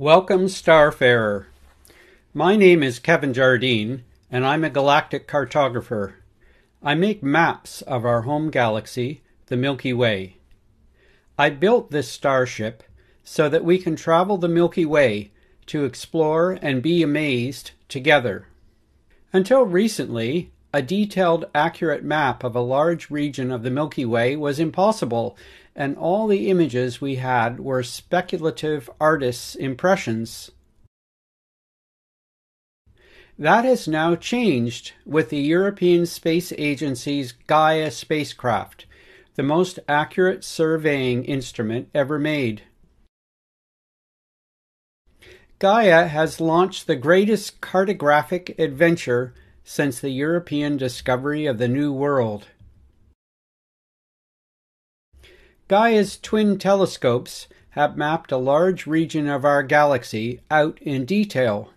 Welcome, Starfarer. My name is Kevin Jardine, and I'm a galactic cartographer. I make maps of our home galaxy, the Milky Way. I built this starship so that we can travel the Milky Way to explore and be amazed together. Until recently, a detailed, accurate map of a large region of the Milky Way was impossible and all the images we had were speculative artists' impressions. That has now changed with the European Space Agency's Gaia spacecraft, the most accurate surveying instrument ever made. Gaia has launched the greatest cartographic adventure since the European discovery of the New World. Gaia's twin telescopes have mapped a large region of our galaxy out in detail.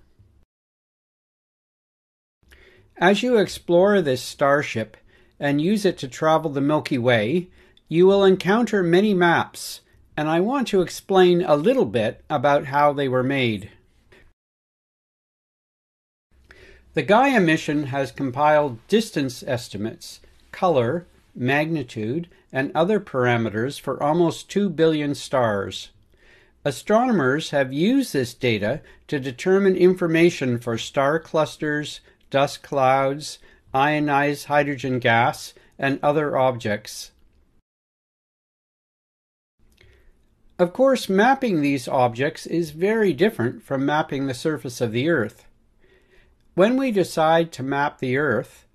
As you explore this starship and use it to travel the Milky Way, you will encounter many maps, and I want to explain a little bit about how they were made. The Gaia mission has compiled distance estimates, color, magnitude, and other parameters for almost 2 billion stars. Astronomers have used this data to determine information for star clusters, dust clouds, ionized hydrogen gas, and other objects. Of course, mapping these objects is very different from mapping the surface of the Earth. When we decide to map the Earth,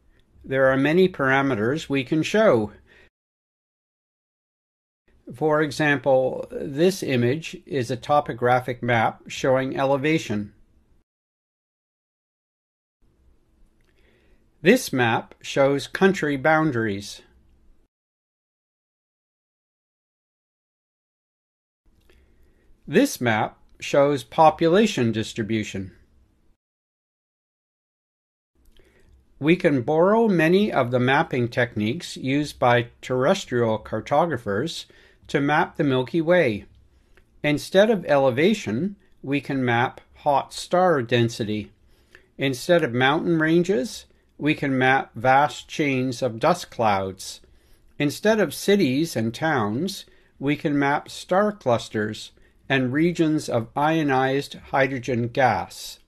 there are many parameters we can show. For example, this image is a topographic map showing elevation. This map shows country boundaries. This map shows population distribution. We can borrow many of the mapping techniques used by terrestrial cartographers to map the Milky Way. Instead of elevation, we can map hot star density. Instead of mountain ranges, we can map vast chains of dust clouds. Instead of cities and towns, we can map star clusters and regions of ionized hydrogen gas.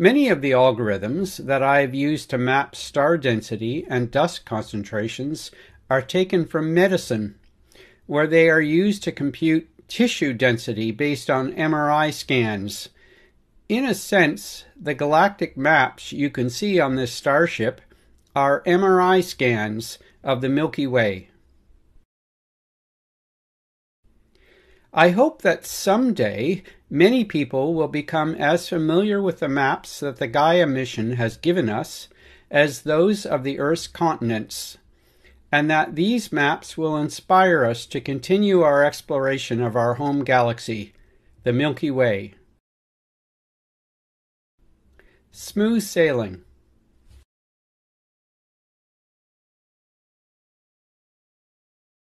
Many of the algorithms that I have used to map star density and dust concentrations are taken from medicine, where they are used to compute tissue density based on MRI scans. In a sense, the galactic maps you can see on this starship are MRI scans of the Milky Way. I hope that someday many people will become as familiar with the maps that the Gaia mission has given us as those of the Earth's continents, and that these maps will inspire us to continue our exploration of our home galaxy, the Milky Way. Smooth sailing.